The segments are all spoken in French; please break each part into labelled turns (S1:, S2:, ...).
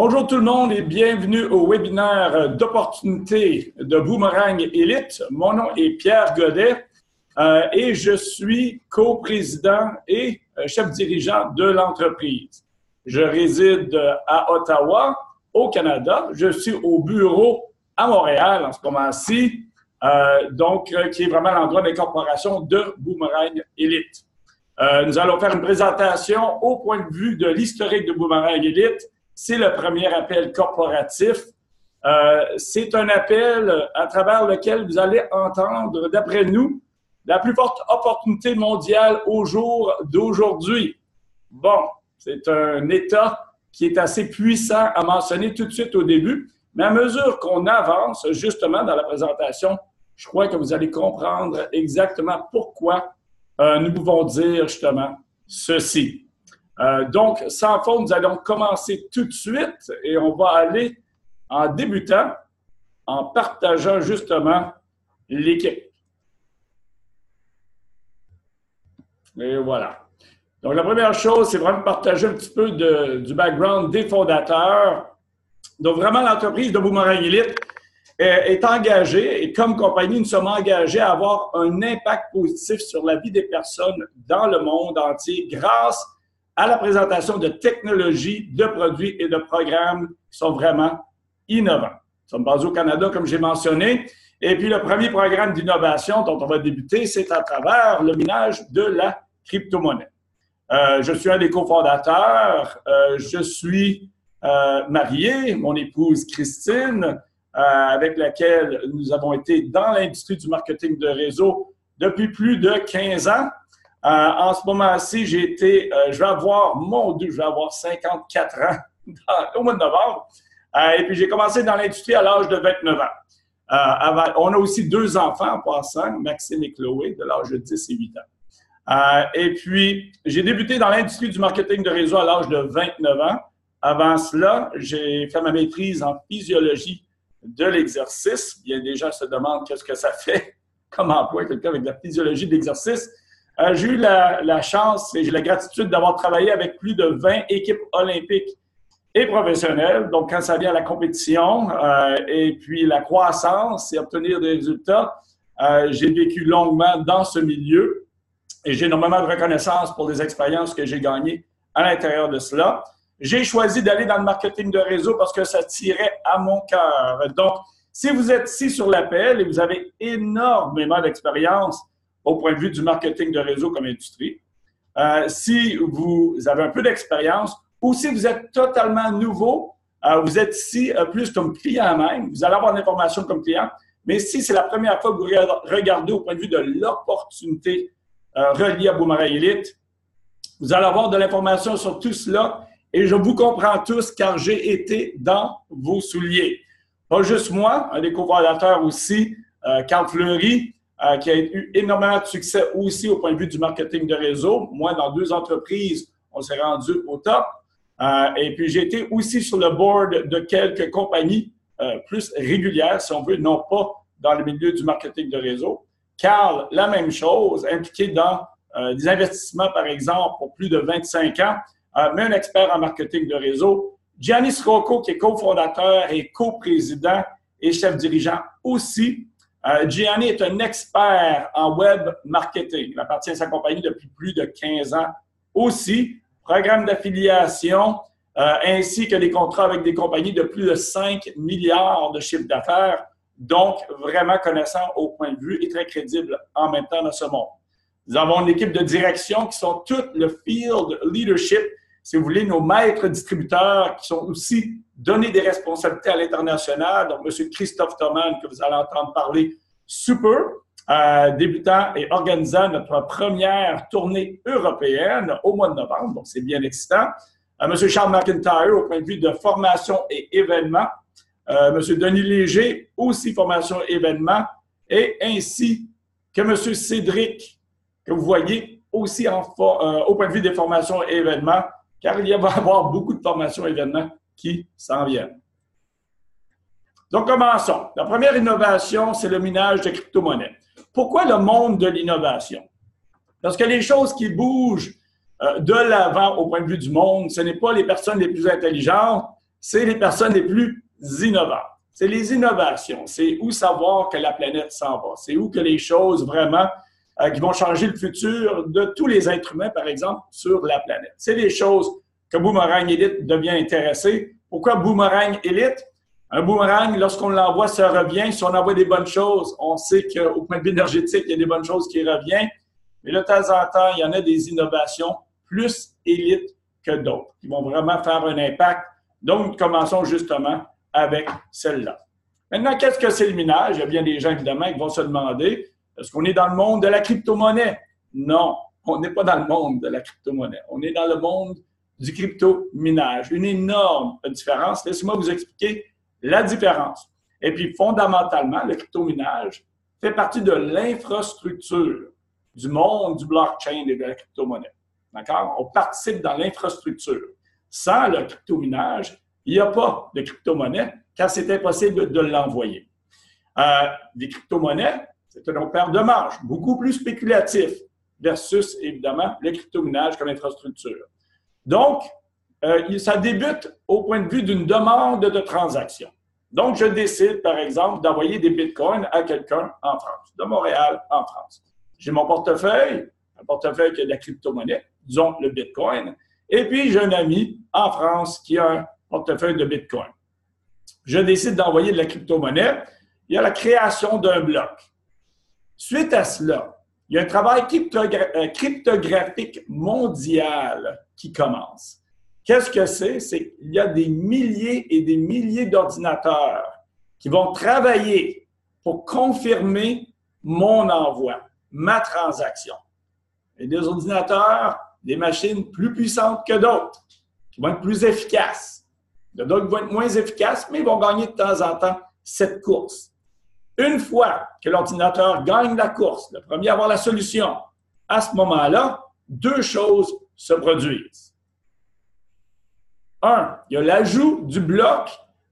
S1: Bonjour tout le monde et bienvenue au webinaire d'opportunités de Boomerang Elite. Mon nom est Pierre Godet euh, et je suis co-président et euh, chef dirigeant de l'entreprise. Je réside à Ottawa, au Canada. Je suis au bureau à Montréal en ce moment-ci, euh, donc qui est vraiment l'endroit d'incorporation de Boomerang Elite. nous allons faire une présentation au point de vue de l'historique de Boomerang Elite c'est le premier appel corporatif. Euh, c'est un appel à travers lequel vous allez entendre, d'après nous, la plus forte opportunité mondiale au jour d'aujourd'hui. Bon, c'est un État qui est assez puissant à mentionner tout de suite au début, mais à mesure qu'on avance justement dans la présentation, je crois que vous allez comprendre exactement pourquoi euh, nous pouvons dire justement ceci. Euh, donc, sans faute, nous allons commencer tout de suite et on va aller en débutant, en partageant justement l'équipe. Et voilà. Donc, la première chose, c'est vraiment de partager un petit peu du background des fondateurs. Donc, vraiment, l'entreprise de Boomerang Elite est, est engagée et comme compagnie, nous sommes engagés à avoir un impact positif sur la vie des personnes dans le monde entier grâce à la présentation de technologies, de produits et de programmes qui sont vraiment innovants. Nous sommes basés au Canada, comme j'ai mentionné. Et puis, le premier programme d'innovation dont on va débuter, c'est à travers le minage de la crypto-monnaie. Euh, je suis un des cofondateurs. Euh, je suis euh, marié, mon épouse Christine, avec laquelle nous avons été dans l'industrie du marketing de réseau depuis plus de 15 ans. Euh, en ce moment-ci, j'ai été, euh, je vais avoir, mon Dieu, je vais avoir 54 ans au mois de novembre. Euh, et puis, j'ai commencé dans l'industrie à l'âge de 29 ans. on a aussi deux enfants en passant, Maxime et Chloé, de l'âge de 10 et 8 ans. et puis, j'ai débuté dans l'industrie du marketing de réseau à l'âge de 29 ans. Avant cela, j'ai fait ma maîtrise en physiologie de l'exercice. Bien, des gens se demandent qu'est-ce que ça fait comme emploi, quelqu'un avec la physiologie de l'exercice. J'ai eu la, chance et j'ai la gratitude d'avoir travaillé avec plus de 20 équipes olympiques et professionnelles. Donc, quand ça vient à la compétition euh, et puis la croissance et obtenir des résultats, euh, j'ai vécu longuement dans ce milieu et j'ai énormément de reconnaissance pour les expériences que j'ai gagnées à l'intérieur de cela. J'ai choisi d'aller dans le marketing de réseau parce que ça tirait à mon cœur. Donc, si vous êtes ici sur l'appel et vous avez énormément d'expérience, au point de vue du marketing de réseau comme industrie. Euh, si vous avez un peu d'expérience ou si vous êtes totalement nouveau, euh, vous êtes ici euh, plus comme client même, vous allez avoir de l'information comme client, mais si c'est la première fois que vous regardez au point de vue de l'opportunité reliée à Boomerang Elite, vous allez avoir de l'information sur tout cela et je vous comprends tous car j'ai été dans vos souliers. Pas juste moi, un des cofondateurs aussi, Carl Fleury, euh, qui a eu énormément de succès aussi au point de vue du marketing de réseau. Moi, dans deux entreprises, on s'est rendu au top. Euh, et puis, j'ai été aussi sur le board de quelques compagnies euh, plus régulières, si on veut, non pas dans le milieu du marketing de réseau. Carl, la même chose, impliqué dans des investissements, par exemple, pour plus de 25 ans, mais un expert en marketing de réseau. Gianni Rocco, qui est cofondateur et coprésident et chef dirigeant aussi euh, Gianni est un expert en web marketing. Il appartient à sa compagnie depuis plus de 15 ans aussi. Programme d'affiliation, euh, ainsi que des contrats avec des compagnies de plus de 5 milliards de chiffre d'affaires. Donc, vraiment connaissant au point de vue et très crédible en même temps dans ce monde. Nous avons une équipe de direction qui sont toutes le field leadership, si vous voulez, nos maîtres distributeurs qui sont aussi donner des responsabilités à l'international. Donc, M. Christophe Thoman, que vous allez entendre parler, super, euh, débutant et organisant notre première tournée européenne au mois de novembre. Donc, c'est bien excitant. Euh, M. Charles McIntyre, au point de vue de formation et événements. Euh, M. Denis Léger, aussi formation et événements. Et ainsi que M. Cédric, que vous voyez aussi au point de vue des formations et événements, car il va y avoir beaucoup de formations et événements qui s'en viennent. Donc, commençons. La première innovation, c'est le minage de crypto-monnaies. Pourquoi le monde de l'innovation? Parce que les choses qui bougent euh, de l'avant au point de vue du monde, ce n'est pas les personnes les plus intelligentes, c'est les personnes les plus innovantes. C'est les innovations. C'est où savoir que la planète s'en va. C'est où que les choses vraiment euh, qui vont changer le futur de tous les êtres humains, par exemple, sur la planète. C'est les choses que Boomerang Elite devient intéressé. Pourquoi Boomerang Elite? Un boomerang, lorsqu'on l'envoie, ça revient. Si on envoie des bonnes choses, on sait qu'au point de vue énergétique, il y a des bonnes choses qui reviennent. Mais de temps en temps, il y en a des innovations plus élites que d'autres qui vont vraiment faire un impact. Donc, commençons justement avec celle-là. Maintenant, qu'est-ce que c'est le minage? Il y a bien des gens, évidemment, qui vont se demander, est-ce qu'on est dans le monde de la crypto-monnaie? Non, on n'est pas dans le monde de la crypto-monnaie. On est dans le monde du crypto-minage. Une énorme différence. Laissez-moi vous expliquer la différence. Et puis, fondamentalement, le crypto-minage fait partie de l'infrastructure du monde du blockchain et de la crypto-monnaie. D'accord? On participe dans l'infrastructure. Sans le crypto-minage, il n'y a pas de crypto-monnaie car c'est impossible de, l'envoyer. Euh, des crypto-monnaies, c'est un opère de marge, beaucoup plus spéculatif versus, évidemment, le crypto-minage comme infrastructure. Donc, euh, ça débute au point de vue d'une demande de transaction. Donc, je décide, par exemple, d'envoyer des bitcoins à quelqu'un en France, de Montréal en France. J'ai mon portefeuille, un portefeuille qui a de la crypto-monnaie, disons le bitcoin, et puis j'ai un ami en France qui a un portefeuille de bitcoin. Je décide d'envoyer de la crypto-monnaie. Il y a la création d'un bloc. Suite à cela, il y a un travail euh, cryptographique mondial qui commence. Qu'est-ce que c'est? C'est qu'il y a des milliers et des milliers d'ordinateurs qui vont travailler pour confirmer mon envoi, ma transaction. Et des ordinateurs, des machines plus puissantes que d'autres, qui vont être plus efficaces. D'autres vont être moins efficaces, mais ils vont gagner de temps en temps cette course. Une fois que l'ordinateur gagne la course, le premier à avoir la solution, à ce moment-là, deux choses se produisent. Un, il y a l'ajout du bloc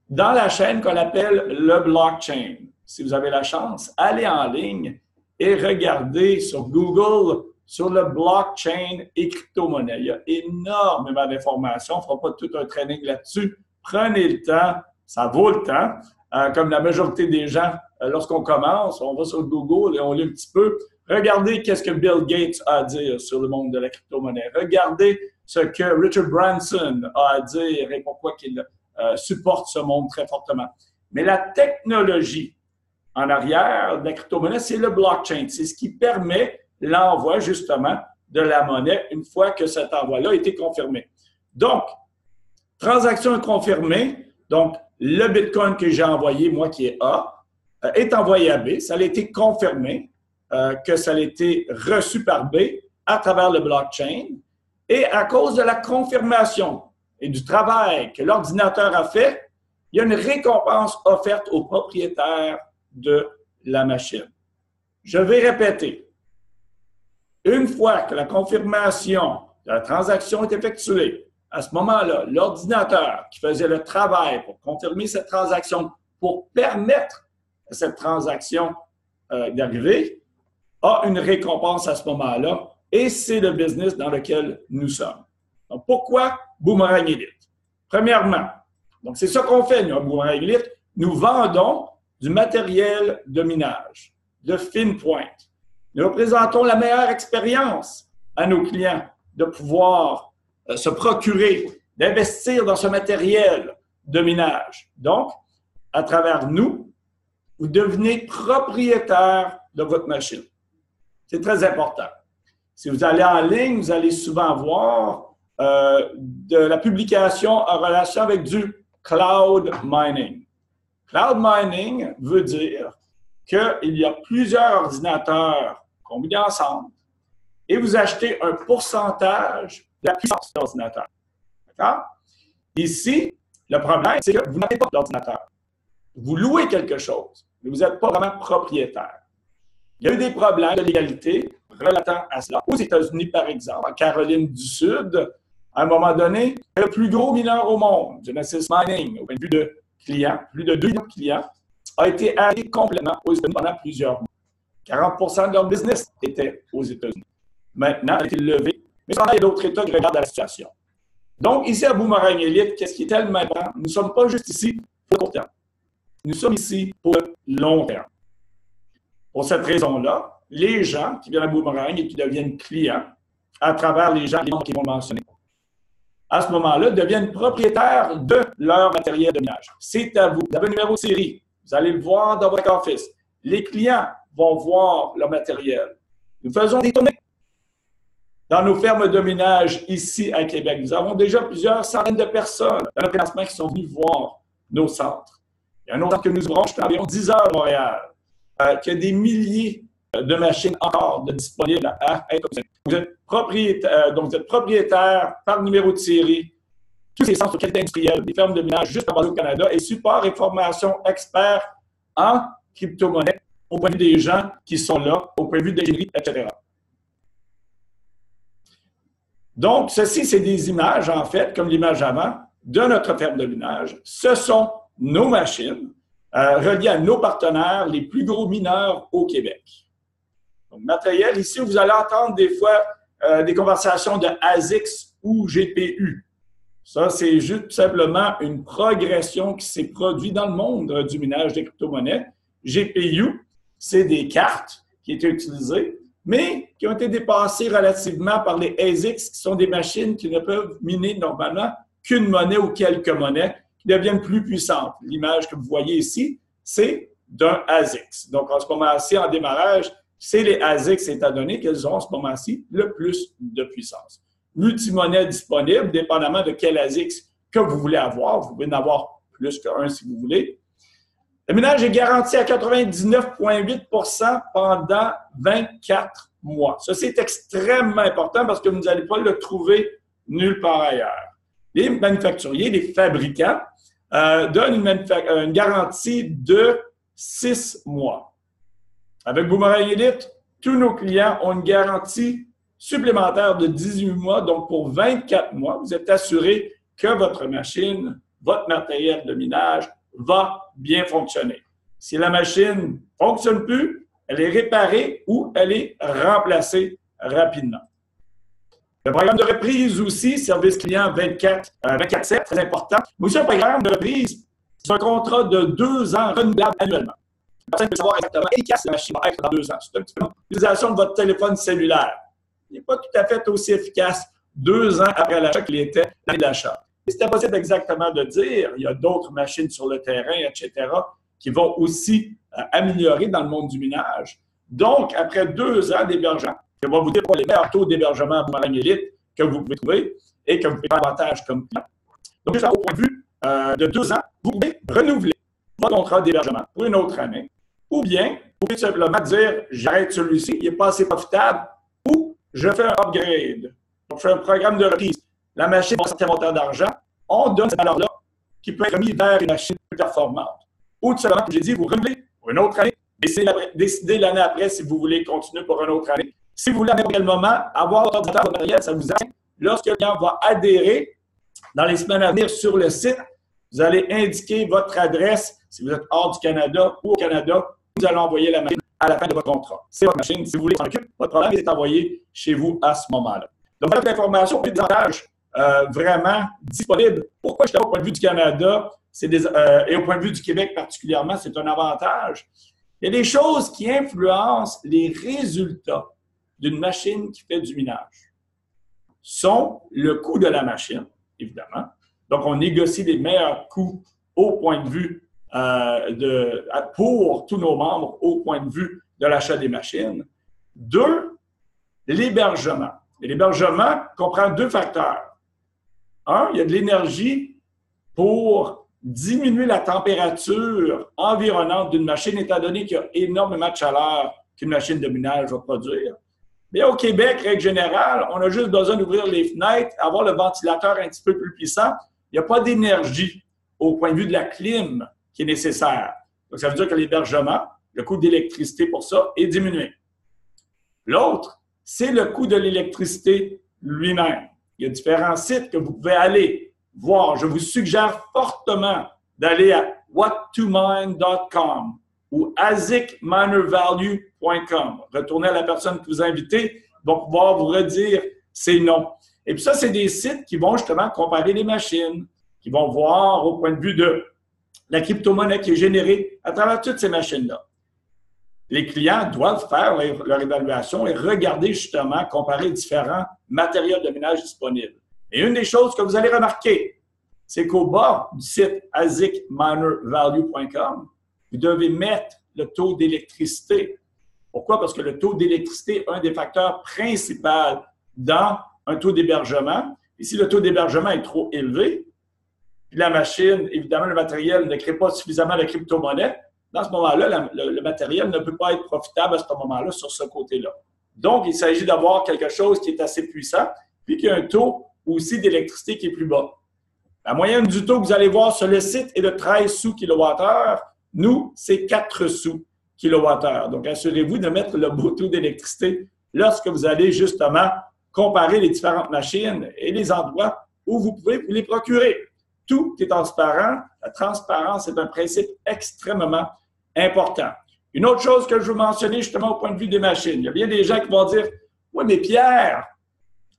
S1: dans la chaîne qu'on appelle le blockchain. Si vous avez la chance, allez en ligne et regardez sur Google sur le blockchain et crypto-monnaie. Il y a énormément d'informations. On ne fera pas tout un training là-dessus. Prenez le temps. Ça vaut le temps. Euh, comme la majorité des gens, lorsqu'on commence, on va sur Google et on lit un petit peu. Regardez qu'est-ce que Bill Gates a à dire sur le monde de la crypto-monnaie. Regardez ce que Richard Branson a à dire et pourquoi il euh, supporte ce monde très fortement. Mais la technologie en arrière de la crypto-monnaie, c'est le blockchain. C'est ce qui permet l'envoi justement de la monnaie une fois que cet envoi-là a été confirmé. Donc, transaction confirmée, donc le Bitcoin que j'ai envoyé, moi qui est A, euh, est envoyé à B. Ça a été confirmé euh, que ça a été reçu par B à travers le blockchain. Et à cause de la confirmation et du travail que l'ordinateur a fait, il y a une récompense offerte au propriétaire de la machine. Je vais répéter. Une fois que la confirmation de la transaction est effectuée, à ce moment-là, l'ordinateur qui faisait le travail pour confirmer cette transaction, pour permettre cette transaction euh, d'arriver, a une récompense à ce moment-là et c'est le business dans lequel nous sommes. Donc, pourquoi Boomerang Elite? Premièrement, donc c'est ça qu'on fait, nous, à Boomerang Elite. Nous vendons du matériel de minage, de fine pointe. Nous représentons la meilleure expérience à nos clients de pouvoir euh, se procurer, d'investir dans ce matériel de minage. Donc, à travers nous, vous devenez propriétaire de votre machine. C'est très important. Si vous allez en ligne, vous allez souvent voir euh, de la publication en relation avec du cloud mining. Cloud mining veut dire qu'il y a plusieurs ordinateurs combinés ensemble et vous achetez un pourcentage de la puissance de l'ordinateur. D'accord? Ici, le problème, c'est que vous n'avez pas d'ordinateur. Vous louez quelque chose, mais vous n'êtes pas vraiment propriétaire. Il y a eu des problèmes de légalité relatant à cela. Aux États-Unis, par exemple, en Caroline du Sud, à un moment donné, le plus gros mineur au monde, Genesis Mining, au point de vue de clients, plus de 2 millions de clients, a été arrêté complètement aux États-Unis pendant plusieurs mois. 40% de leur business était aux États-Unis. Maintenant, elle a été levée, mais il y a d'autres États qui regardent la situation. Donc, ici à Boomerang Elite, qu'est-ce qui est tellement important? Nous ne sommes pas juste ici pour le. Nous sommes ici pour le long terme. Pour cette raison-là, les gens qui viennent à Boomerang et qui deviennent clients, à travers les gens qui vont mentionner, à ce moment-là, deviennent propriétaires de leur matériel de minage. C'est à vous. Vous avez un numéro de série. Vous allez le voir dans votre office. Les clients vont voir leur matériel. Nous faisons des tournées dans nos fermes de minage ici à Québec. Nous avons déjà plusieurs centaines de personnes dans notre financement qui sont venus voir nos centres. Il y a un autre que nous ouvrons, je environ 10 heures à Montréal, euh, qui a des milliers de machines encore disponibles à être vous êtes propriétaire, euh, donc vous êtes propriétaire par numéro de série, tous ces centres de qualité industrielle, des fermes de minage juste avant au Canada et support et formation expert en crypto-monnaie au point de vue des gens qui sont là, au point de vue de l'ingénierie, etc. Donc, ceci, c'est des images, en fait, comme l'image avant, de notre ferme de minage. Ce sont nos machines euh, reliées à nos partenaires, les plus gros mineurs au Québec. Donc, matériel, ici, vous allez entendre des fois euh, des conversations de ASICS ou GPU. Ça, c'est juste simplement une progression qui s'est produite dans le monde euh, du minage des crypto-monnaies. GPU, c'est des cartes qui étaient utilisées, mais qui ont été dépassées relativement par les ASICs, qui sont des machines qui ne peuvent miner normalement qu'une monnaie ou quelques monnaies, deviennent plus puissantes. L'image que vous voyez ici, c'est d'un ASICS. Donc, en ce moment-ci, en démarrage, c'est les ASICs étant donné qu'elles ont en ce moment-ci le plus de puissance. Multimonnaie disponible, dépendamment de quel ASICS que vous voulez avoir. Vous pouvez en avoir plus qu'un si vous voulez. Le ménage est garanti à 99,8% pendant 24 mois. Ça, c'est extrêmement important parce que vous n'allez pas le trouver nulle part ailleurs. Les manufacturiers, les fabricants euh, donnent une, une garantie de 6 mois. Avec Boomerang Elite, tous nos clients ont une garantie supplémentaire de 18 mois. Donc, pour 24 mois, vous êtes assuré que votre machine, votre matériel de minage va bien fonctionner. Si la machine ne fonctionne plus, elle est réparée ou elle est remplacée rapidement. Le programme de reprise aussi, service client 24, 24 euh, très important. Mais aussi un programme de reprise, c'est un contrat de deux ans renouvelable annuellement. La personne peut savoir exactement efficace la machine va être dans deux ans. C'est un petit peu l'utilisation de votre téléphone cellulaire. Il n'est pas tout à fait aussi efficace deux ans après l'achat qu'il était l'année d'achat. C'est impossible exactement de dire. Il y a d'autres machines sur le terrain, etc., qui vont aussi euh, améliorer dans le monde du minage. Donc, après deux ans d'hébergement, je vais vous dire les meilleurs taux d'hébergement à Boomerang Elite que vous pouvez trouver et que vous pouvez avantage comme client. Donc, déjà, au point de vue euh, de deux ans, vous pouvez renouveler votre contrat d'hébergement pour une autre année. Ou bien, vous pouvez simplement dire j'arrête celui-ci, il n'est pas assez profitable, ou je fais un upgrade. Donc, je fais un programme de reprise la machine va certain montant d'argent, on donne cette valeur-là qui peut être mise vers une machine plus performante. Ou tout simplement, comme j'ai dit, vous renouvelez pour une autre année, décidez l'année après si vous voulez continuer pour une autre année. Si vous voulez à quel moment avoir votre ordinateur, matériel, ça vous aide. Lorsque le client va adhérer dans les semaines à venir sur le site, vous allez indiquer votre adresse si vous êtes hors du Canada ou au Canada. Vous allez envoyer la machine à la fin de votre contrat. C'est votre machine. Si vous voulez s'en votre problème est envoyé chez vous à ce moment-là. Donc, cette information, des avantages euh, vraiment disponible. Pourquoi je au point de vue du Canada? Euh, et au point de vue du Québec particulièrement, c'est un avantage. Il y a des choses qui influencent les résultats d'une machine qui fait du minage. Sont le coût de la machine, évidemment. Donc, on négocie les meilleurs coûts au point de vue euh, pour tous nos membres au point de vue de l'achat des machines. Deux, l'hébergement. l'hébergement comprend deux facteurs. Un, il y a de l'énergie pour diminuer la température environnante d'une machine, étant donné qu'il y a énormément de chaleur qu'une machine de minage va produire. Mais au Québec, règle générale, on a juste besoin d'ouvrir les fenêtres, avoir le ventilateur un petit peu plus puissant. Il n'y a pas d'énergie au point de vue de la clim qui est nécessaire. Donc, ça veut dire que l'hébergement, le coût d'électricité pour ça est diminué. L'autre, c'est le coût de l'électricité lui-même. Il y a différents sites que vous pouvez aller voir. Je vous suggère fortement d'aller à what2mind.com ou azicminervalue.com. Retournez à la personne que vous invitez, vont pouvoir vous redire c'est non. Et puis ça, c'est des sites qui vont justement comparer les machines, qui vont voir au point de vue de la crypto-monnaie qui est générée à travers toutes ces machines-là. Les clients doivent faire leur évaluation et regarder justement, comparer différents matériels de ménage disponibles. Et une des choses que vous allez remarquer, c'est qu'au bas du site azicminervalue.com, vous devez mettre le taux d'électricité. Pourquoi? Parce que le taux d'électricité est un des facteurs principaux dans un taux d'hébergement. Et si le taux d'hébergement est trop élevé, puis la machine, évidemment, le matériel ne crée pas suffisamment de crypto-monnaie, dans ce moment-là, le, matériel ne peut pas être profitable à ce moment-là sur ce côté-là. Donc, il s'agit d'avoir quelque chose qui est assez puissant, puis qui a un taux aussi d'électricité qui est plus bas. La moyenne du taux que vous allez voir sur le site est de 13 sous kilowattheure. Nous, c'est 4 sous kilowattheure. Donc, assurez-vous de mettre le beau taux d'électricité lorsque vous allez justement comparer les différentes machines et les endroits où vous pouvez vous les procurer. Tout est transparent. La transparence est un principe extrêmement important. Une autre chose que je veux mentionner justement au point de vue des machines, il y a bien des gens qui vont dire Oui, mais Pierre,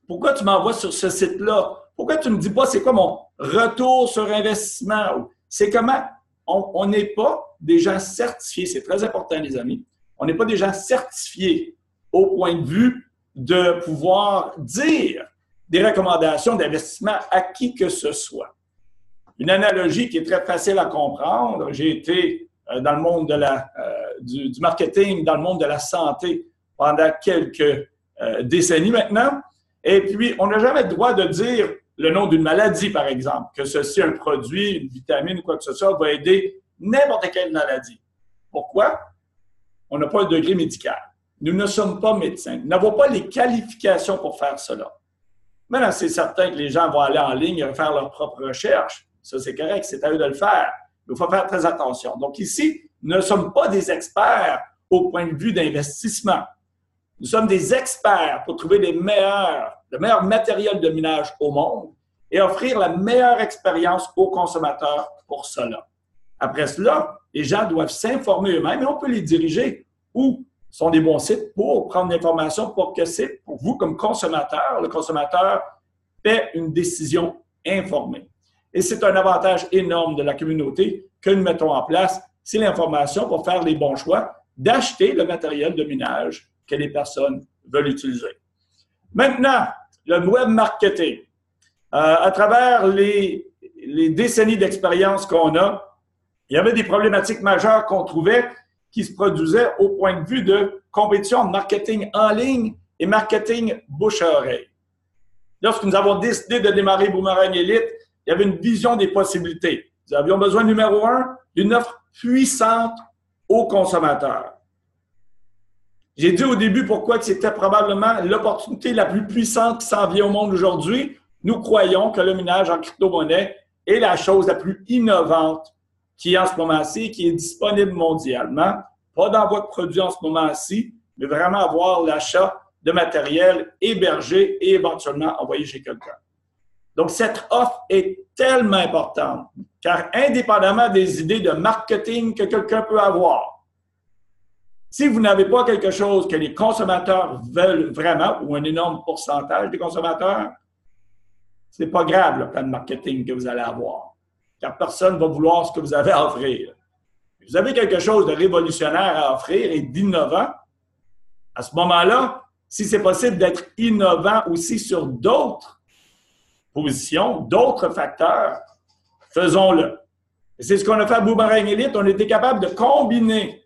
S1: pourquoi tu m'envoies sur ce site-là? Pourquoi tu ne me dis pas c'est quoi mon retour sur investissement? C'est comment on n'est pas des gens certifiés, c'est très important, les amis. On n'est pas des gens certifiés au point de vue de pouvoir dire des recommandations d'investissement à qui que ce soit. Une analogie qui est très facile à comprendre, j'ai été euh, dans le monde euh, du, marketing, dans le monde de la santé pendant quelques euh, décennies maintenant. Et puis, on n'a jamais le droit de dire le nom d'une maladie, par exemple, que ceci, un produit, une vitamine ou quoi que ce soit, va aider n'importe quelle maladie. Pourquoi? On n'a pas un degré médical. Nous ne sommes pas médecins. Nous n'avons pas les qualifications pour faire cela. Maintenant, c'est certain que les gens vont aller en ligne et faire leurs propres recherches. Ça, c'est correct, c'est à eux de le faire. Il faut faire très attention. Donc ici, nous ne sommes pas des experts au point de vue d'investissement. Nous sommes des experts pour trouver les meilleurs, le meilleur matériel de minage au monde et offrir la meilleure expérience aux consommateurs pour cela. Après cela, les gens doivent s'informer eux-mêmes et on peut les diriger où sont des bons sites pour prendre l'information pour que c'est pour vous comme consommateur, le consommateur fait une décision informée. Et c'est un avantage énorme de la communauté que nous mettons en place, c'est l'information pour faire les bons choix d'acheter le matériel de minage que les personnes veulent utiliser. Maintenant, le web marketing. Euh, à travers les, décennies d'expérience qu'on a, il y avait des problématiques majeures qu'on trouvait qui se produisaient au point de vue de compétition marketing en ligne et marketing bouche à oreille. Lorsque nous avons décidé de démarrer Boomerang Elite, il y avait une vision des possibilités. Nous avions besoin, numéro un, d'une offre puissante aux consommateurs. J'ai dit au début pourquoi c'était probablement l'opportunité la plus puissante qui s'en vient au monde aujourd'hui. Nous croyons que le minage en crypto-monnaie est la chose la plus innovante qui est en ce moment-ci, qui est disponible mondialement. Pas d'envoi de produits en ce moment-ci, mais vraiment avoir l'achat de matériel hébergé et éventuellement envoyé chez quelqu'un. Donc, cette offre est tellement importante, car indépendamment des idées de marketing que quelqu'un peut avoir, si vous n'avez pas quelque chose que les consommateurs veulent vraiment, ou un énorme pourcentage des consommateurs, ce n'est pas grave le plan de marketing que vous allez avoir, car personne ne va vouloir ce que vous avez à offrir. Vous avez quelque chose de révolutionnaire à offrir et d'innovant, à ce moment-là, si c'est possible d'être innovant aussi sur d'autres positions, d'autres facteurs, faisons-le. C'est ce qu'on a fait à Boomerang Elite. On était capable de combiner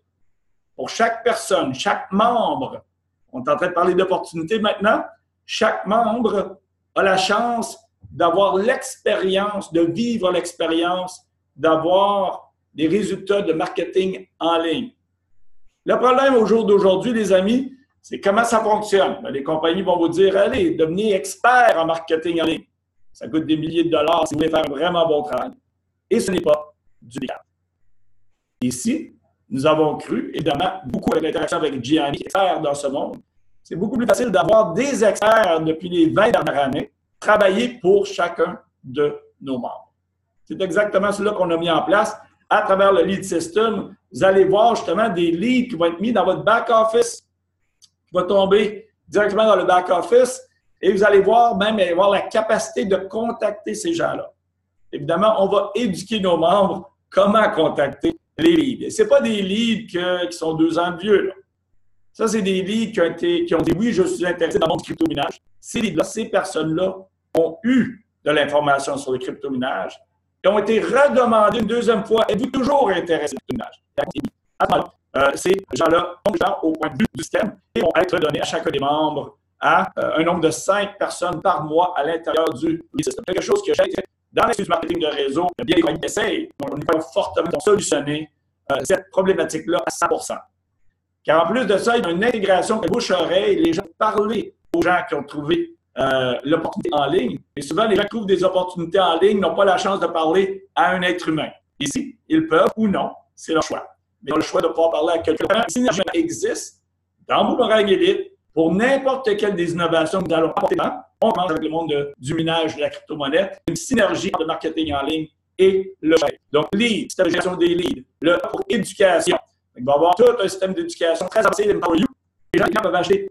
S1: pour chaque personne, chaque membre, on est en train de parler d'opportunités maintenant, chaque membre a la chance d'avoir l'expérience, de vivre l'expérience, d'avoir des résultats de marketing en ligne. Le problème au jour d'aujourd'hui, les amis, c'est comment ça fonctionne. Ben, les compagnies vont vous dire, allez, devenez expert en marketing en ligne. Ça coûte des milliers de dollars si vous voulez faire vraiment bon travail. Et ce n'est pas du bien. Ici, nous avons cru, évidemment, beaucoup avec l'interaction avec Gianni, expert dans ce monde, c'est beaucoup plus facile d'avoir des experts depuis les 20 dernières années travailler pour chacun de nos membres. C'est exactement cela qu'on a mis en place à travers le lead system. Vous allez voir justement des leads qui vont être mis dans votre back office, qui vont tomber directement dans le back office Et vous allez voir même avoir la capacité de contacter ces gens-là. Évidemment, on va éduquer nos membres comment contacter les leads. Ce pas des leads qui sont deux ans de vieux. Ça, c'est des leads qui ont, dit oui, je suis intéressé dans du crypto-minage. Ces ces personnes-là ont eu de l'information sur le crypto-minage et ont été redemandées une deuxième fois. Êtes-vous toujours intéressé au crypto-minage? Euh, ces gens-là au point de vue du système et vont être donnés à chacun des membres à euh, un nombre de cinq personnes par mois à l'intérieur du système. Quelque chose a été dans les du marketing de réseau, bien des compagnies essayent, on est fortement solutionner euh, cette problématique-là à 100% Car en plus de ça, il y a une intégration de bouche-oreille, les gens parler aux gens qui ont trouvé euh, l'opportunité en ligne. Et souvent, les gens qui trouvent des opportunités en ligne n'ont pas la chance de parler à un être humain. Ici, ils peuvent ou non, c'est leur choix. Mais ils ont le choix de pouvoir parler à quelqu'un. Si une existe dans Boomerang Elite pour n'importe quelle des innovations que nous allons apporter on commence avec le monde du minage de la crypto-monnaie, une synergie le marketing en ligne et le. Donc, lead, c'est la gestion des leads. Le pour éducation. il va y avoir tout un système d'éducation très avancé. Les gens, peuvent acheter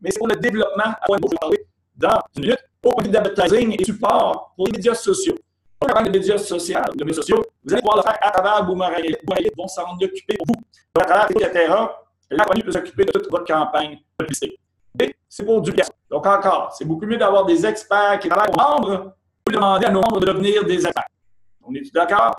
S1: mais c'est pour le développement, à de je parler dans une minute, pour le d'advertising et support pour les médias sociaux. Pour les médias sociaux, les médias sociaux, vous allez pouvoir le faire à travers Boomerang. Boomerang vont s'en occuper pour vous. À travers etc., la compagnie peut s'occuper de toute votre campagne de publicité c'est pour du. Donc, encore, c'est beaucoup mieux d'avoir des experts qui travaillent aux membres pour demander à nos membres de devenir des experts. On est d'accord?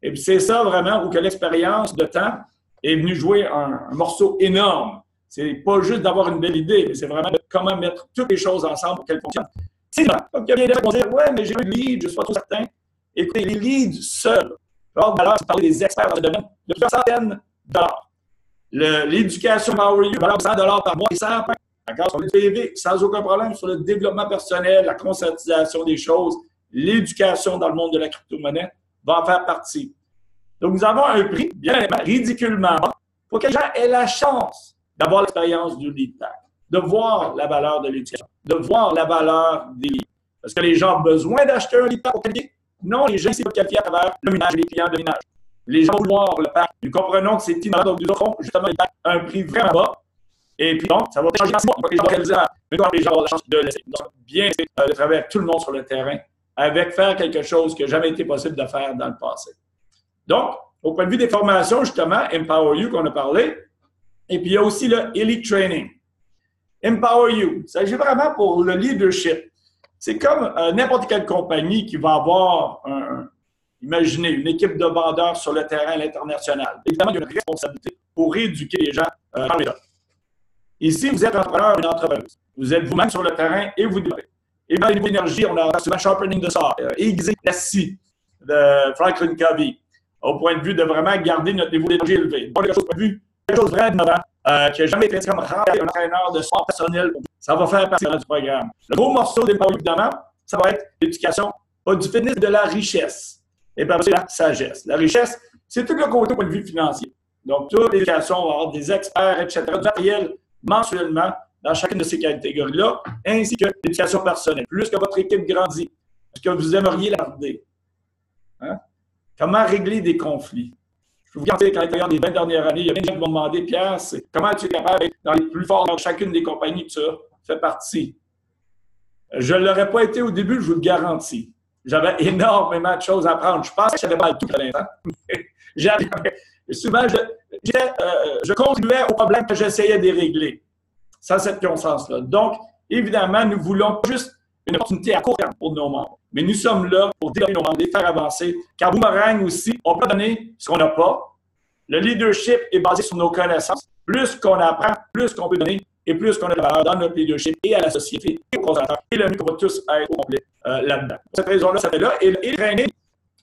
S1: Et c'est ça vraiment où que l'expérience de temps est venue jouer un, morceau énorme. C'est pas juste d'avoir une belle idée, mais c'est vraiment de comment mettre toutes les choses ensemble pour qu'elles fonctionnent. C'est comme il y a des gens qui vont dire Ouais, mais j'ai eu de leads, je suis pas trop certain. Écoutez, les leads seuls, alors, c'est parler des experts dans ce domaine, de plusieurs centaines de dollars. L'éducation Power You, valeur 100 par mois et ça D'accord? Sur le TV, sans aucun problème, sur le développement personnel, la conscientisation des choses, l'éducation dans le monde de la crypto-monnaie va en faire partie. Donc, nous avons un prix, bien ridiculement bas, pour que les gens aient la chance d'avoir l'expérience du lead pack, de voir la valeur de l'éducation, de voir la valeur des leads. Est-ce que les gens ont besoin d'acheter un lead pack pour qualifier? Non, les gens ici peuvent qualifier à travers le minage les clients de minage. Les gens vont voir le pack. Nous comprenons que c'est innovant, donc nous offrons justement un prix vraiment bas. Et puis donc, ça va changer les gens vont réaliser, mais quand les gens avoir la chance de bien euh, de avec tout le monde sur le terrain, avec faire quelque chose qui n'a jamais été possible de faire dans le passé. Donc, au point de vue des formations, justement, Empower You qu'on a parlé, et puis il y a aussi le Elite Training. Empower You, il s'agit vraiment pour le leadership. C'est comme euh, n'importe quelle compagnie qui va avoir Imaginez une équipe de vendeurs sur le terrain à l'international. Évidemment, il y a une responsabilité pour éduquer les gens euh, dans les Ici, vous êtes entrepreneur, une entrepreneuse. Vous êtes vous-même sur le terrain et vous développez. Et dans les énergie, on a souvent Sharpening the Saw, euh, scie de Franklin Covey, au point de vue de vraiment garder notre niveau d'énergie élevé. Pas quelque chose, de vue, chose vraiment euh, qui n'a jamais été comme un entraîneur de sport personnel. Ça va faire partie du programme. Le gros morceau des évidemment, ça va être l'éducation, pas du fitness, de la richesse et par la sagesse. La richesse, c'est tout le côté point de vue financier. Donc, toute l'éducation va avoir des experts, etc., du matériel mensuellement dans chacune de ces catégories-là, ainsi que l'éducation personnelle. Plus que votre équipe grandit, est-ce que vous aimeriez la garder? Hein? Comment régler des conflits? Je vous garantis qu'à l'intérieur des 20 dernières années, il y a plein de gens qui vont demander, Pierre, comment tu es capable d'être dans les plus forts dans chacune des compagnies que tu as fait partie? Je ne l'aurais pas été au début, je vous le garantis. J'avais énormément de choses à apprendre. Je pensais que j'avais pas tout à l'instant. souvent, je, euh, je contribuais aux problèmes que j'essayais de régler, sans cette conscience-là. Donc, évidemment, nous voulons juste une opportunité à court terme pour nos membres. Mais nous sommes là pour développer nos membres, les faire avancer. Car Boomerang aussi, on peut donner ce qu'on n'a pas. Le leadership est basé sur nos connaissances. Plus qu'on apprend, plus qu'on peut donner et plus qu'on a de valeur dans notre leadership et à la société et aux consommateurs. Et le mieux qu'on va tous être complet euh, là-dedans. Cette raison-là, ça fait là. Et, et traîner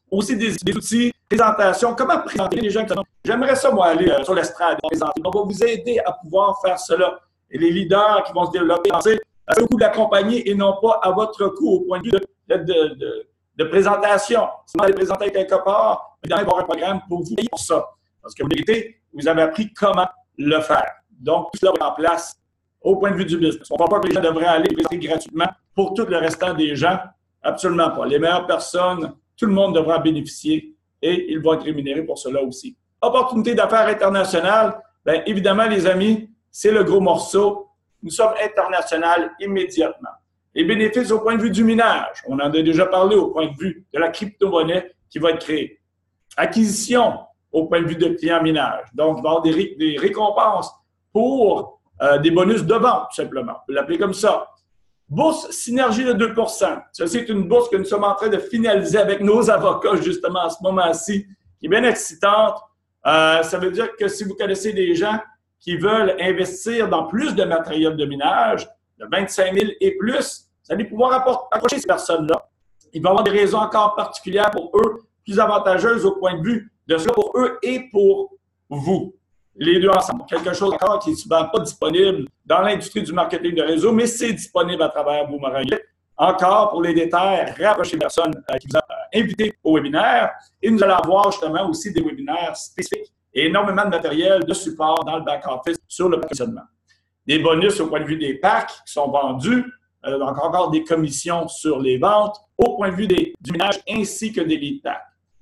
S1: aussi des, des, outils, présentation, comment présenter les gens. J'aimerais ça, moi, aller euh, sur l'estrade, présenter. On va vous aider à pouvoir faire cela. Et les leaders qui vont se développer, le la compagnie et non pas à votre coût au point de vue de, de, de, de présentation. Si vous allez présenter quelque part, va y avoir un programme pour vous payer pour ça. Parce que vous vérité, vous avez appris comment le faire. Donc, tout cela être en place au point de vue du business. On ne croit pas que les gens devraient aller présenter gratuitement pour tout le restant des gens Absolument pas. Les meilleures personnes, tout le monde devra bénéficier et ils vont être rémunérés pour cela aussi. Opportunité d'affaires internationales, bien évidemment, les amis, c'est le gros morceau. Nous sommes internationaux immédiatement. Les bénéfices au point de vue du minage, on en a déjà parlé au point de vue de la crypto-monnaie qui va être créée. Acquisition au point de vue de client minage. Donc, avoir des, récompenses pour euh, des bonus de vente, tout simplement. Peut l'appeler comme ça. Bourse Synergie de 2% Ça, c'est une bourse que nous sommes en train de finaliser avec nos avocats, justement, à ce moment-ci, qui est bien excitante. Euh, ça veut dire que si vous connaissez des gens qui veulent investir dans plus de matériel de minage, de 25 000 et plus, vous allez pouvoir approcher ces personnes-là. Il va y avoir des raisons encore particulières pour eux, plus avantageuses au point de vue de cela pour eux et pour vous les deux ensemble. Quelque chose encore qui n'est souvent pas disponible dans l'industrie du marketing de réseau, mais c'est disponible à travers Boomerang. Encore, pour les détails, rapprochez les personnes euh, qui vous ont invité au webinaire et nous allons avoir justement aussi des webinaires spécifiques énormément de matériel de support dans le back-office sur le positionnement. Des bonus au point de vue des packs qui sont vendus, euh, encore des commissions sur les ventes au point de vue du ménage ainsi que des lead packs.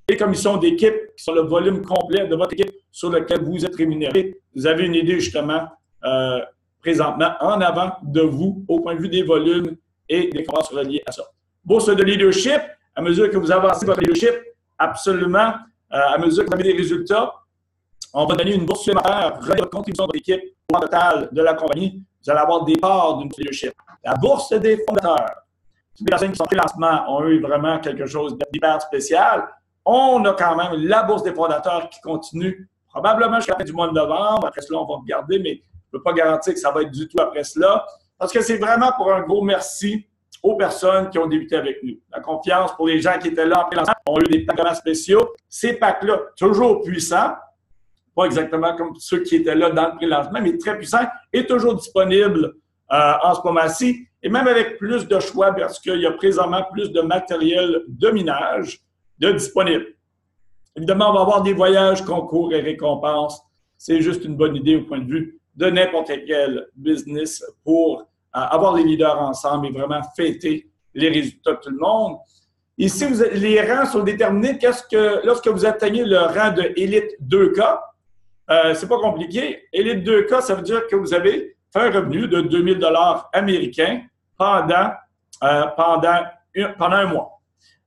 S1: Les commissions d'équipe qui sont le volume complet de votre équipe sur lequel vous êtes rémunéré. Vous avez une idée justement euh, présentement en avant de vous au point de vue des volumes et des croissances reliées à ça. Bourse de leadership, à mesure que vous avancez votre leadership, absolument, euh, à mesure que vous avez des résultats, on va donner une bourse supplémentaire, de contribution de votre équipe au total de la compagnie. Vous allez avoir des parts d'une leadership. La bourse des fondateurs. Les personnes qui sont en lancement ont eu vraiment quelque chose d'hyper spécial. On a quand même la bourse des fondateurs qui continue probablement jusqu'à la fin du mois de novembre. Après cela, on va regarder, mais je ne peux pas garantir que ça va être du tout après cela. Parce que c'est vraiment pour un gros merci aux personnes qui ont débuté avec nous. La confiance pour les gens qui étaient là en pré ont eu des packs spéciaux. Ces packs-là, toujours puissants, pas exactement comme ceux qui étaient là dans le pré-lancement, mais très puissants et toujours disponibles euh, en ce moment-ci. Et même avec plus de choix parce qu'il y a présentement plus de matériel de minage de disponible. Évidemment, on va avoir des voyages, concours et récompenses. C'est juste une bonne idée au point de vue de n'importe quel business pour euh, avoir les leaders ensemble et vraiment fêter les résultats de tout le monde. Ici, les rangs sont déterminés qu'est-ce que, lorsque vous atteignez le rang de Elite 2K. Euh, c'est pas compliqué. Elite 2K, ça veut dire que vous avez fait un revenu de 2000 dollars américains pendant, euh, pendant, pendant un mois.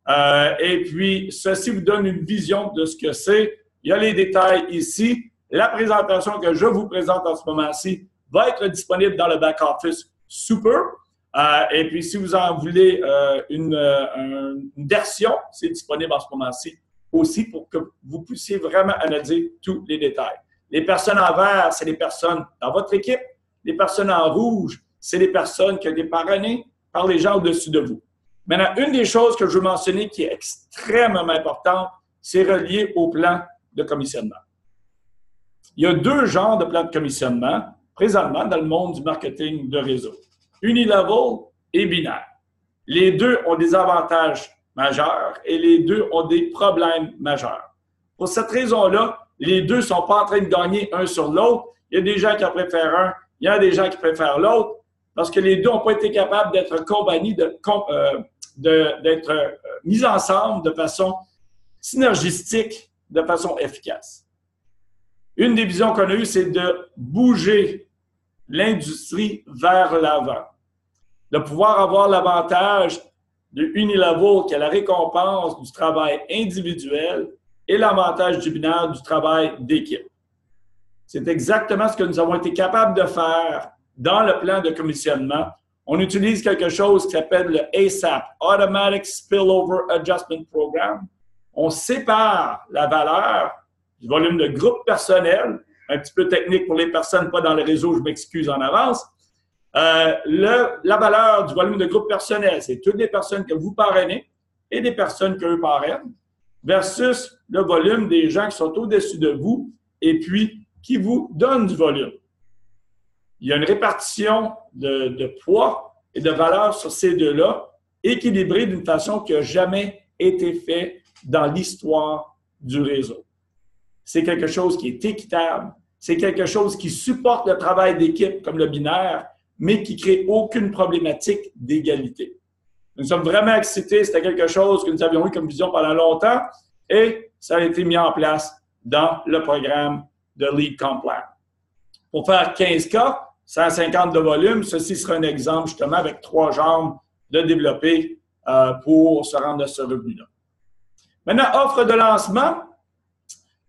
S1: Euh, et puis, ceci vous donne une vision de ce que c'est. Il y a les détails ici. La présentation que je vous présente en ce moment-ci va être disponible dans le back-office Super. Et puis, si vous en voulez une, version, c'est disponible en ce moment-ci aussi pour que vous puissiez vraiment analyser tous les détails. Les personnes en vert, c'est les personnes dans votre équipe. Les personnes en rouge, c'est les personnes qui ont été parrainées par les gens au-dessus de vous. Maintenant, une des choses que je veux mentionner qui est extrêmement importante, c'est relié au plan de commissionnement. Il y a deux genres de plans de commissionnement présentement dans le monde du marketing de réseau. Unilevel et binaire. Les deux ont des avantages majeurs et les deux ont des problèmes majeurs. Pour cette raison-là, les deux ne sont pas en train de gagner un sur l'autre. Il y a des gens qui en préfèrent un, il y a des gens qui préfèrent l'autre, parce que les deux n'ont pas été capables d'être de, euh, d'être euh, mis ensemble de façon synergistique, de façon efficace. Une des visions qu'on a eues, c'est de bouger l'industrie vers l'avant, de pouvoir avoir l'avantage de Unilever qui a la récompense du travail individuel et l'avantage du binaire du travail d'équipe. C'est exactement ce que nous avons été capables de faire dans le plan de commissionnement on utilise quelque chose qui s'appelle le ASAP, Automatic Spillover Adjustment Program. On sépare la valeur du volume de groupe personnel, un petit peu technique pour les personnes pas dans le réseau, je m'excuse en avance. Euh, la valeur du volume de groupe personnel, c'est toutes les personnes que vous parrainez et des personnes que eux parrainent, versus le volume des gens qui sont au-dessus de vous et puis qui vous donnent du volume il y a une répartition de, poids et de valeur sur ces deux-là, équilibrée d'une façon qui n'a jamais été faite dans l'histoire du réseau. C'est quelque chose qui est équitable, c'est quelque chose qui supporte le travail d'équipe comme le binaire, mais qui crée aucune problématique d'égalité. Nous sommes vraiment excités, c'était quelque chose que nous avions eu comme vision pendant longtemps et ça a été mis en place dans le programme de Lead Complan. Pour faire 15 cas, 150 de volume. Ceci sera un exemple justement avec trois jambes de développer euh, pour se rendre à ce revenu-là. Maintenant, offre de lancement.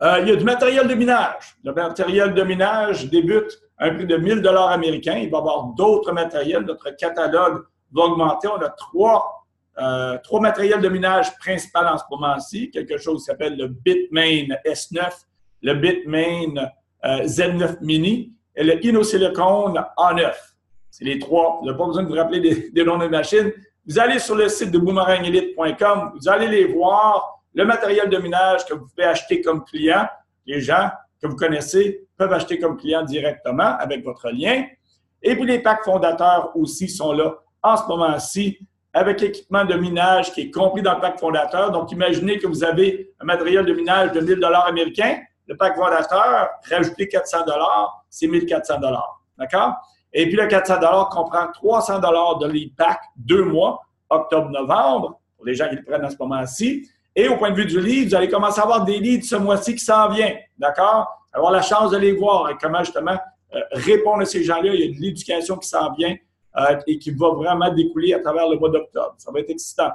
S1: Euh, il y a du matériel de minage. Le matériel de minage débute à un prix de 1000 dollars américains. Il va y avoir d'autres matériels. Notre catalogue va augmenter. On a trois, euh, trois matériels de minage principaux en ce moment-ci. Quelque chose qui s'appelle le Bitmain S9, le Bitmain Z9 Mini et le InnoSilicone A9. C'est les trois. Vous n'avez pas besoin de vous rappeler des, des noms de machines. Vous allez sur le site de boomerangelite.com, vous allez les voir, le matériel de minage que vous pouvez acheter comme client. Les gens que vous connaissez peuvent acheter comme client directement avec votre lien. Et puis les packs fondateurs aussi sont là en ce moment-ci avec l'équipement de minage qui est compris dans le pack fondateur. Donc, imaginez que vous avez un matériel de minage de 1000 dollars américains. Le pack fondateur, rajoutez 400 dollars, c'est 1400 dollars. D'accord? Et puis le 400 comprend 300 de lead pack, deux mois, octobre-novembre, pour les gens qui le prennent en ce moment-ci. Et au point de vue du lead, vous allez commencer à avoir des leads ce mois-ci qui s'en viennent. D'accord? Avoir la chance de les voir et comment justement euh, répondre à ces gens-là. Il y a de l'éducation qui s'en vient euh, et qui va vraiment découler à travers le mois d'octobre. Ça va être excitant.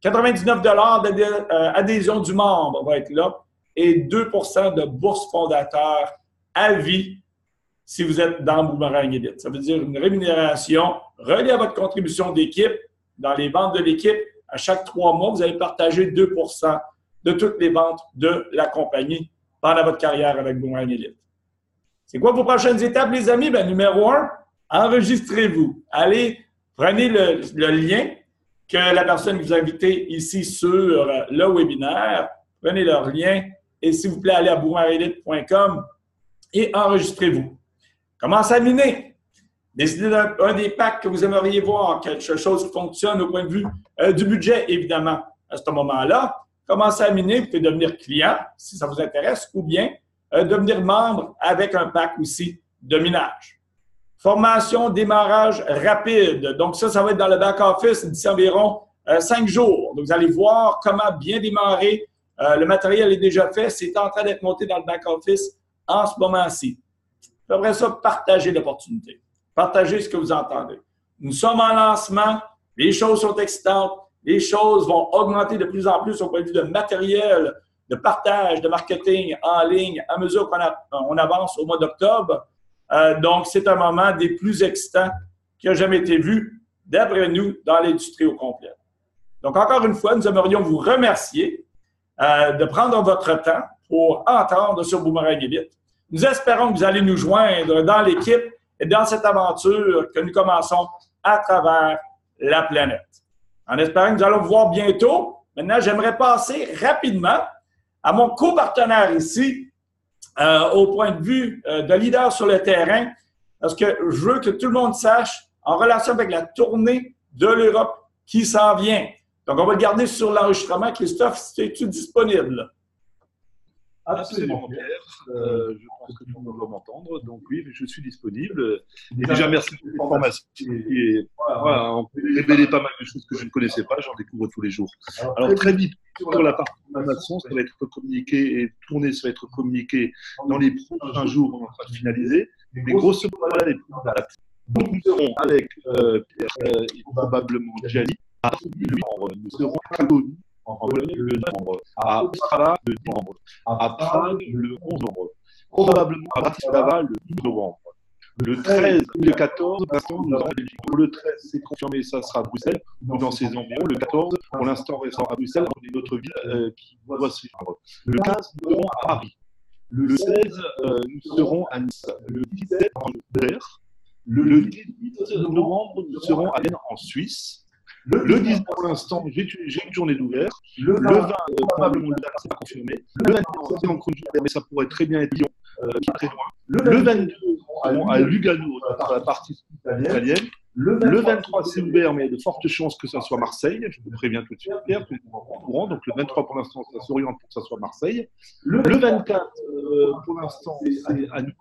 S1: 99 d'adhésion du membre va être là et 2% de bourse fondateur à vie si vous êtes dans Boomerang Elite. Ça veut dire une rémunération reliée à votre contribution d'équipe. Dans les ventes de l'équipe, à chaque trois mois, vous allez partager 2% de toutes les ventes de la compagnie pendant votre carrière avec Boomerang Elite. C'est quoi vos prochaines étapes, les amis? Ben, numéro un, enregistrez-vous. Allez, prenez le, lien que la personne vous a invité ici sur le webinaire. Prenez leur lien et s'il vous plaît, allez à boomerangelite.com et enregistrez-vous. Commencez à miner. Décidez d'un des packs que vous aimeriez voir, quelque chose qui fonctionne au point de vue euh, du budget, évidemment. À ce moment-là, commencez à miner, vous pouvez devenir client si ça vous intéresse, ou bien euh, devenir membre avec un pack aussi de minage. Formation, démarrage rapide. Donc ça, ça va être dans le back-office d'ici environ euh, cinq jours. Donc vous allez voir comment bien démarrer. le matériel est déjà fait. C'est en train d'être monté dans le back-office en ce moment-ci. Après ça, partagez l'opportunité. Partagez ce que vous entendez. Nous sommes en lancement. Les choses sont excitantes. Les choses vont augmenter de plus en plus au point de vue de matériel, de partage, de marketing en ligne à mesure qu'on avance au mois d'octobre. Euh, donc, c'est un moment des plus excitants qui a jamais été vu, d'après nous, dans l'industrie au complet. Donc, encore une fois, nous aimerions vous remercier euh, de prendre votre temps pour entendre sur Boomerang Elite. Nous espérons que vous allez nous joindre dans l'équipe et dans cette aventure que nous commençons à travers la planète. En espérant que nous allons vous voir bientôt, maintenant, j'aimerais passer rapidement à mon copartenaire ici, euh, au point de vue euh, de leader sur le terrain, parce que je veux que tout le monde sache, en relation avec la tournée de l'Europe qui s'en vient. Donc, on va le garder sur l'enregistrement. Christophe, es-tu disponible?
S2: Absolument, Pierre. Euh, je pense que tout le monde va m'entendre. Donc oui, je suis disponible. Et déjà, merci pour l'information. Et voilà, on peut révéler pas mal de choses que je ne connaissais pas. J'en découvre tous les jours. Alors très vite, sur la partie formation, ça va être communiqué et tourné, ça va être communiqué dans les prochains jours. On est en train de finaliser. Mais grosso modo, les nous serons avec euh, Pierre euh, et probablement Gianni. Nous serons à le 9 novembre, à Ostrava le 10 novembre, à Prague le 11 novembre, probablement à Bratislava le 12 novembre. Le 13 et le 14, pour nous Belgique. Le 13, c'est confirmé, ça sera à Bruxelles ou dans ses environs. Le 14, pour l'instant, restera à Bruxelles, on est notre ville euh, qui doit suivre. Le 15, nous serons à Paris. Le 16, euh, nous serons à Nice. Le 17, en Angleterre. Le 18 novembre, nous serons à Vienne en Suisse. Le 10 pour l'instant, j'ai une journée d'ouvert. Le 20, euh, probablement le date, c'est pas confirmé. Le 21, c'est encore une journée, mais ça pourrait très bien être Lyon, euh, qui est très loin. Le 22, à Lugano, dans la partie italienne. Le 23, c'est ouvert, mais il y a de fortes chances que ça soit Marseille. Je vous préviens tout de suite, Pierre, au courant. Donc le 23, pour l'instant, ça s'oriente pour que ça soit Marseille. Le 24, euh, pour l'instant, c'est à nous.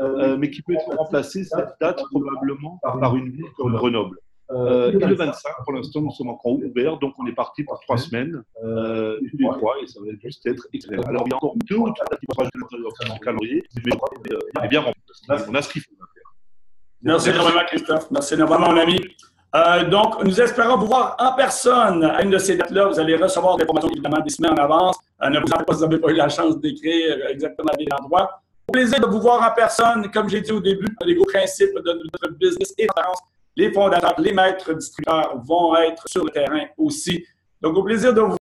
S2: Euh, mais qui peut être remplacé cette date probablement par une ville comme Grenoble. Euh, et le 25, pour l'instant, nous sommes encore ouverts, donc on est parti pour trois semaines, euh, tous les trois, et ça va juste être excellent. Alors, il y a encore deux ou trois dans le calendrier, mais euh, il est bien rempli. On a ce qu'il faut faire.
S1: Merci énormément, Christophe. Merci énormément, mon ami. Euh, donc, nous espérons vous voir en personne à une de ces dates-là. Vous allez recevoir des informations évidemment des semaines en avance. Euh, ne vous en pas si vous n'avez pas eu la chance d'écrire exactement à l'endroit. Au plaisir de vous voir en personne. Comme j'ai dit au début, les gros principes de notre business et France, les fondateurs, les maîtres distributeurs vont être sur le terrain aussi. Donc, au plaisir de vous